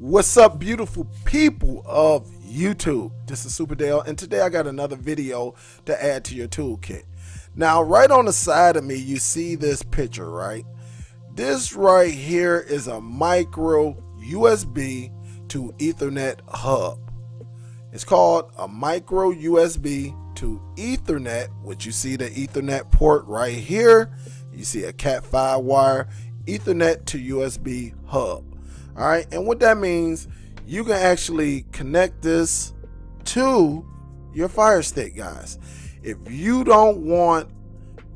What's up, beautiful people of YouTube? This is Super Dell, and today I got another video to add to your toolkit. Now, right on the side of me, you see this picture, right? This right here is a micro USB to Ethernet hub. It's called a micro USB to Ethernet, which you see the Ethernet port right here. You see a Cat5 wire, Ethernet to USB hub. All right, and what that means, you can actually connect this to your Fire Stick, guys. If you don't want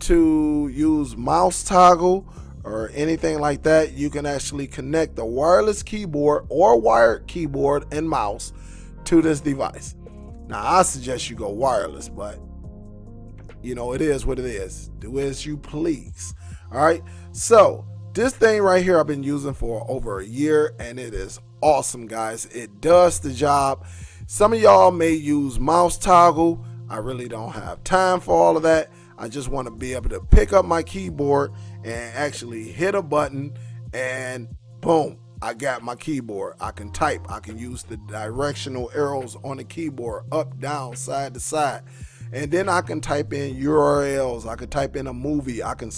to use mouse toggle or anything like that, you can actually connect the wireless keyboard or wired keyboard and mouse to this device. Now, I suggest you go wireless, but you know, it is what it is. Do as you please. All right. So, this thing right here I've been using for over a year and it is awesome guys. It does the job. Some of y'all may use mouse toggle. I really don't have time for all of that. I just want to be able to pick up my keyboard and actually hit a button and boom, I got my keyboard. I can type. I can use the directional arrows on the keyboard up, down, side to side. And then I can type in URLs. I can type in a movie. I can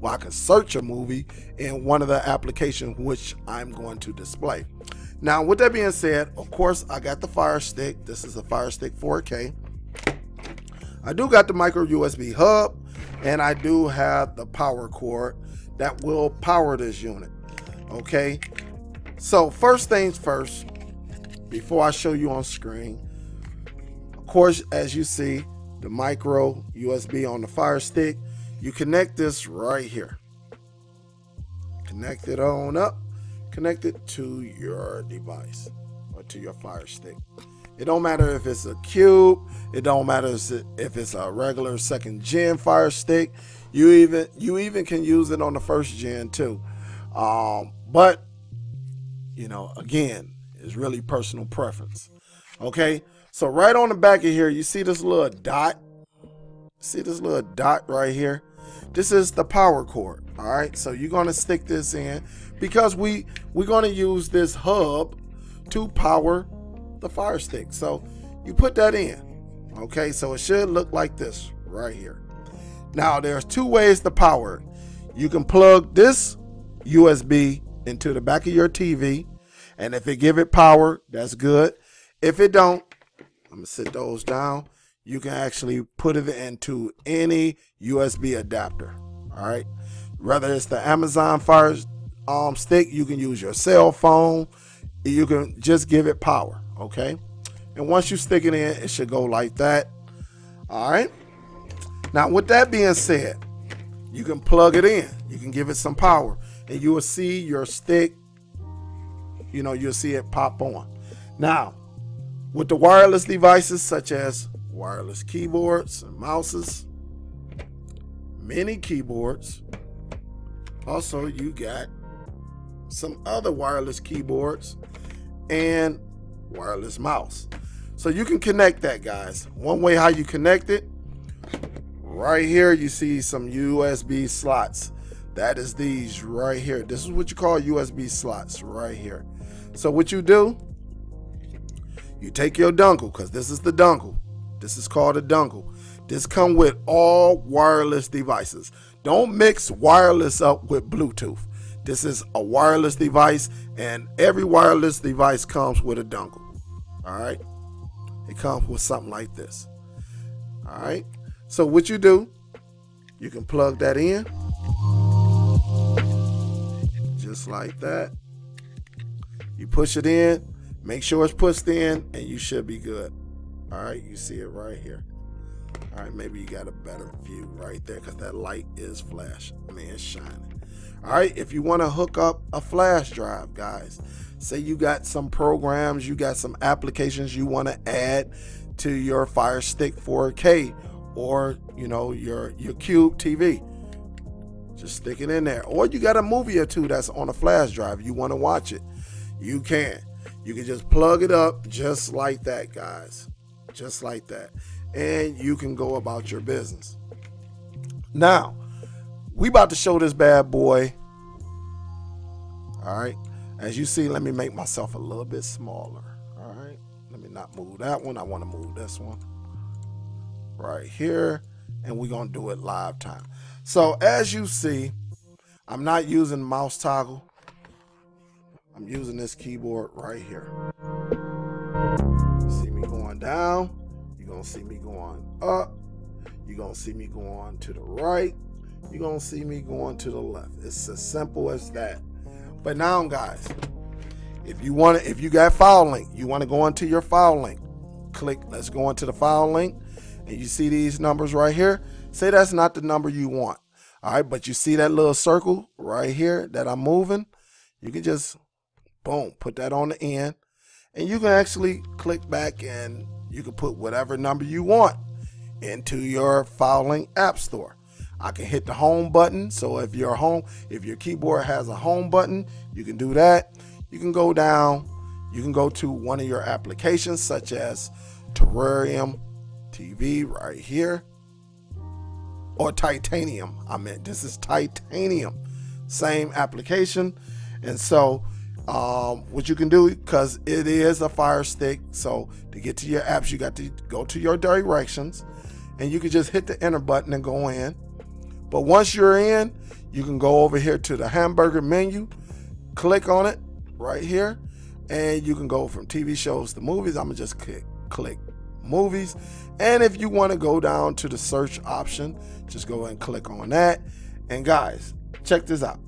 well, I can search a movie in one of the applications which I'm going to display. Now, with that being said, of course, I got the Fire Stick. This is a Fire Stick 4K. I do got the micro USB hub, and I do have the power cord that will power this unit. Okay, so first things first, before I show you on screen, of course, as you see, the micro USB on the Fire Stick you connect this right here. Connect it on up, connect it to your device or to your Fire Stick. It don't matter if it's a cube, it don't matter if it's a regular second gen Fire Stick. You even you even can use it on the first gen too. Um, but you know, again, it's really personal preference. Okay, so right on the back of here, you see this little dot. See this little dot right here? This is the power cord. All right, so you're gonna stick this in because we we're gonna use this hub to power the fire stick. So you put that in. Okay, so it should look like this right here. Now there's two ways to power. You can plug this USB into the back of your TV, and if it give it power, that's good. If it don't, I'm gonna sit those down you can actually put it into any USB adapter. All right. Whether it's the Amazon Fire um, Stick, you can use your cell phone. You can just give it power. Okay. And once you stick it in, it should go like that. All right. Now, with that being said, you can plug it in. You can give it some power, and you will see your stick. You know, you'll see it pop on. Now, with the wireless devices such as wireless keyboards and mouses, mini keyboards. Also, you got some other wireless keyboards and wireless mouse. So you can connect that, guys. One way how you connect it, right here you see some USB slots. That is these right here. This is what you call USB slots right here. So what you do, you take your dongle, because this is the dongle. This is called a dongle. This come with all wireless devices. Don't mix wireless up with Bluetooth. This is a wireless device, and every wireless device comes with a dongle. All right, it comes with something like this. All right, so what you do, you can plug that in just like that. You push it in, make sure it's pushed in, and you should be good. All right, you see it right here. All right, maybe you got a better view right there because that light is flash. I mean, it's shining. All right, if you want to hook up a flash drive, guys, say you got some programs, you got some applications you want to add to your Fire Stick 4K or you know your your Cube TV. Just stick it in there. Or you got a movie or two that's on a flash drive. You want to watch it. You can. You can just plug it up just like that, guys just like that. And you can go about your business. Now, we about to show this bad boy. All right. As you see, let me make myself a little bit smaller. All right. Let me not move that one. I want to move this one right here. And we're going to do it live time. So as you see, I'm not using mouse toggle. I'm using this keyboard right here. See me going down. You're going to see me going up. You're going to see me going to the right. You're going to see me going to the left. It's as simple as that. But now, guys, if you want to, if you got file link, you want to go into your file link. Click, let's go into the file link. And you see these numbers right here. Say that's not the number you want. All right, but you see that little circle right here that I'm moving? You can just, boom, put that on the end. And you can mm-hmm. actually click back and you can put whatever number you want into your filing app store. I can hit the home button. So if your home, if your keyboard has a home button, you can do that. You can go down, you can go to one of your applications such as Terrarium TV right here or titanium. I meant this is titanium, same application. And so, um, what you can do because it is a Fire Stick. So to get to your apps, you got to go to your directions, and you can just hit the enter button and go in. But once you're in, you can go over here to the hamburger menu, click on it right here, and you can go from TV shows to movies. I'm gonna just click click movies. And if you want to go down to the search option, just go and click on that. And guys, check this out.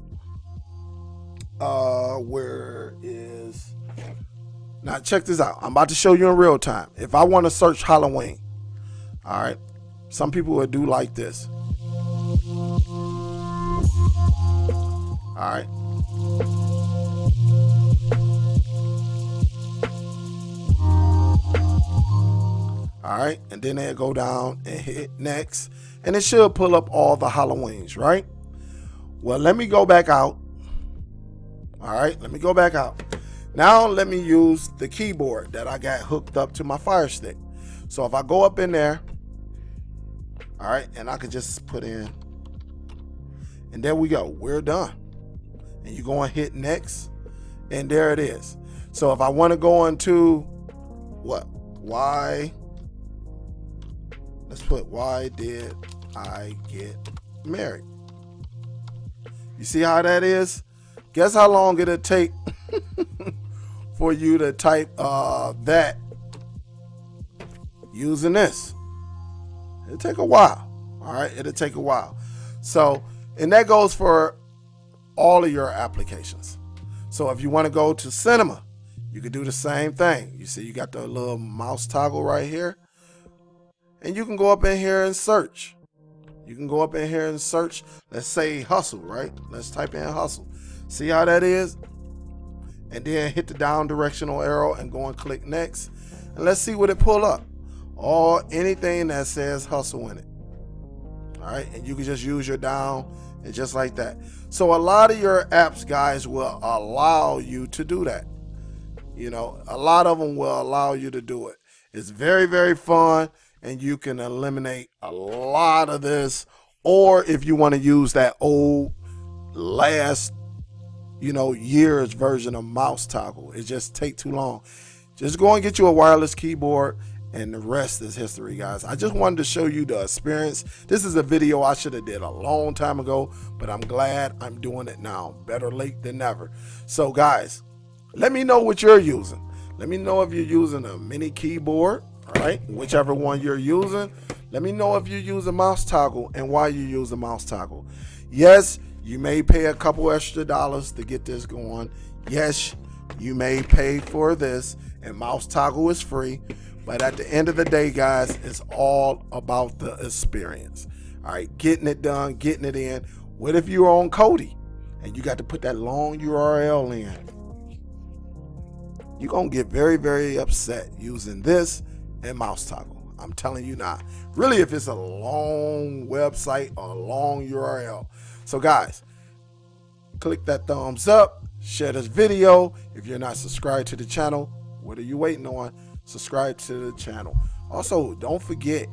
Uh, where is now? Check this out. I'm about to show you in real time. If I want to search Halloween, all right. Some people would do like this. All right. All right, and then they'll go down and hit next, and it should pull up all the Halloweens, right? Well, let me go back out. All right, let me go back out. Now let me use the keyboard that I got hooked up to my Fire Stick. So if I go up in there, all right, and I can just put in, and there we go, we're done. And you go and hit next, and there it is. So if I want to go into what? Why? Let's put why did I get married? You see how that is? Guess how long it'll take for you to type uh, that using this? It'll take a while. All right, it'll take a while. So, and that goes for all of your applications. So if you want to go to cinema, you can do the same thing. You see, you got the little mouse toggle right here and you can go up in here and search. You can go up in here and search, let's say hustle, right? Let's type in hustle. See how that is? And then hit the down directional arrow and go and click next. And let's see what it pull up. Or anything that says hustle in it. All right, and you can just use your down and just like that. So a lot of your apps, guys, will allow you to do that. You know, a lot of them will allow you to do it. It's very, very fun and you can eliminate a lot of this. Or if you want to use that old last, you know, year's version of mouse toggle, it just take too long. Just go and get you a wireless keyboard and the rest is history guys i just wanted to show you the experience this is a video i should have did a long time ago but i'm glad i'm doing it now better late than never so guys let me know what you're using let me know if you're using a mini keyboard right? Whichever one you're using. Let me know if you use a mouse toggle and why you use a mouse toggle. Yes, you may pay a couple extra dollars to get this going. Yes, you may pay for this, and mouse toggle is free. But at the end of the day, guys, it's all about the experience. All right, getting it done, getting it in. What if you're on Kodi and you got to put that long URL in? You're going to get very, very upset using this and mouse toggle. I'm telling you not. Really, if it's a long website or a long URL. So, guys, click that thumbs up, share this video. If you're not subscribed to the channel, what are you waiting on? Subscribe to the channel. Also, don't forget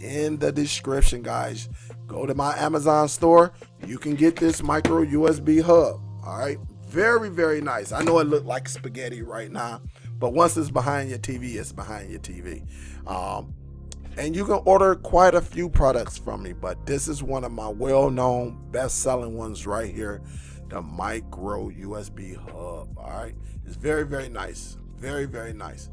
in the description, guys, go to my Amazon store. You can get this micro USB hub. All right, Very, very nice. I know it looked like spaghetti right now, but once it's behind your TV, it's behind your TV. Um, and you can order quite a few products from me, but this is one of my well-known, best-selling ones right here, the micro USB hub. All right, it's very, very nice. Very, very nice.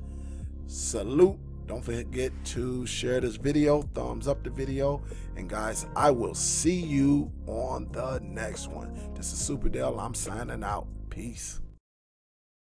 Salute. Don't forget to share this video, thumbs up the video, and guys, I will see you on the next one. This is Super Dell. I'm signing out. Peace.